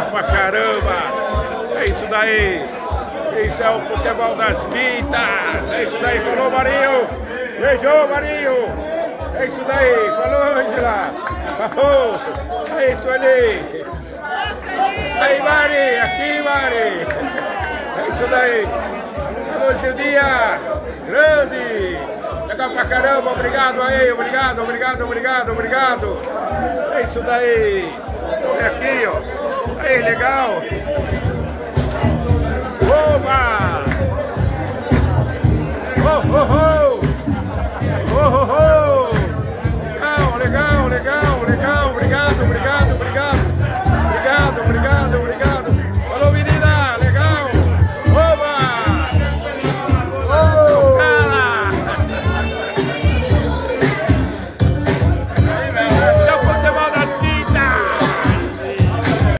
pra caramba. É isso daí. Isso é o futebol das quintas. É isso daí. Falou, Marinho. Beijou, Marinho. É isso daí. Falou, Angela. Falou. É isso ali. Aí, Mari. Aqui, Mari. É isso daí. Falou, Gildinha. Grande. Legal pra caramba. Obrigado aí. Obrigado, obrigado, obrigado, obrigado. É isso daí. Olha aqui, ó aí, legal? Opa! Oh, oh, oh! Oh, oh, oh! Legal, legal!